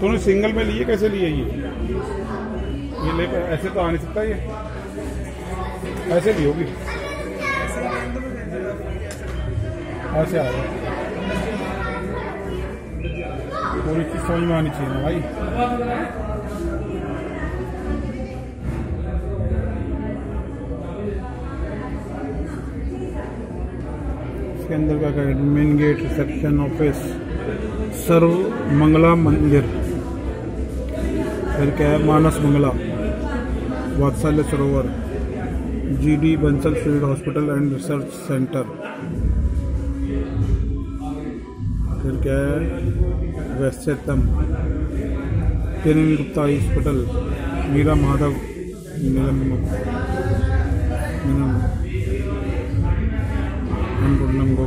तूने सिंगल में लिए, कैसे लिए ये? ये ले, ऐसे तो आ नहीं सकता ये। ऐसे भी होगी। ऐसे आ पूरी चीज़ समझ में आनी चाहिए भाई। इसके अंदर क्या क्या main gate reception office Sarva Mangala, मंदिर। फिर क्या है? Manas Mangala, Vatsalya Sarovar G D Bansal field hospital and research centre. फिर क्या है? वैस्यतम किरण गुप्ता हॉस्पिटल मीरा माधव नीलम